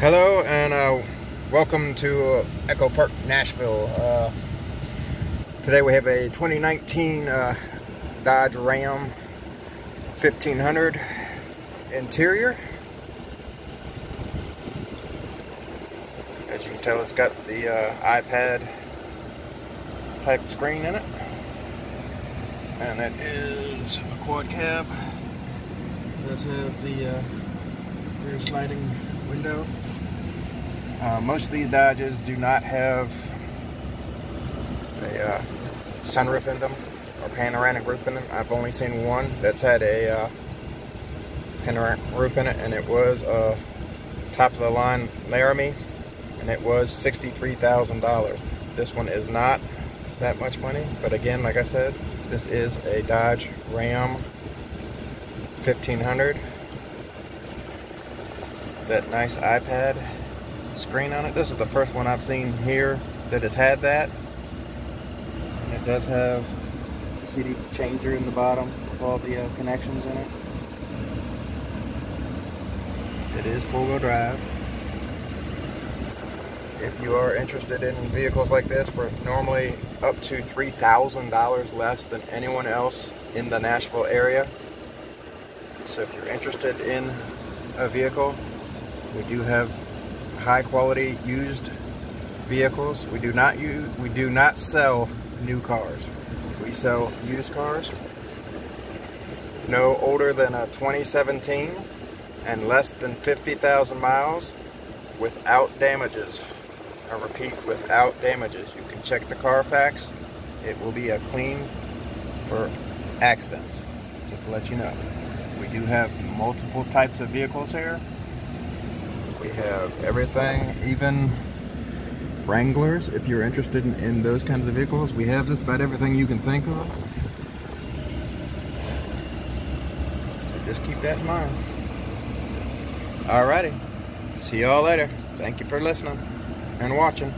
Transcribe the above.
Hello and uh, welcome to uh, Echo Park, Nashville. Uh, today we have a 2019 uh, Dodge Ram 1500 interior. As you can tell, it's got the uh, iPad type screen in it. And it is a quad cab. It does have the uh, rear sliding window. Uh, most of these Dodges do not have a uh, sunroof in them or panoramic roof in them. I've only seen one that's had a uh, panoramic roof in it, and it was a top of the line Laramie, and it was $63,000. This one is not that much money, but again, like I said, this is a Dodge Ram 1500. That nice iPad screen on it. This is the first one I've seen here that has had that. And it does have a CD changer in the bottom with all the uh, connections in it. It is four-wheel drive. If you are interested in vehicles like this, we're normally up to $3,000 less than anyone else in the Nashville area. So if you're interested in a vehicle, we do have high quality used vehicles. We do not use, we do not sell new cars. We sell used cars. No older than a 2017 and less than 50,000 miles without damages. I repeat, without damages. You can check the Carfax. It will be a clean for accidents, just to let you know. We do have multiple types of vehicles here. We have everything, even Wranglers, if you're interested in, in, those kinds of vehicles. We have just about everything you can think of. So just keep that in mind. Alrighty. See y'all later. Thank you for listening and watching.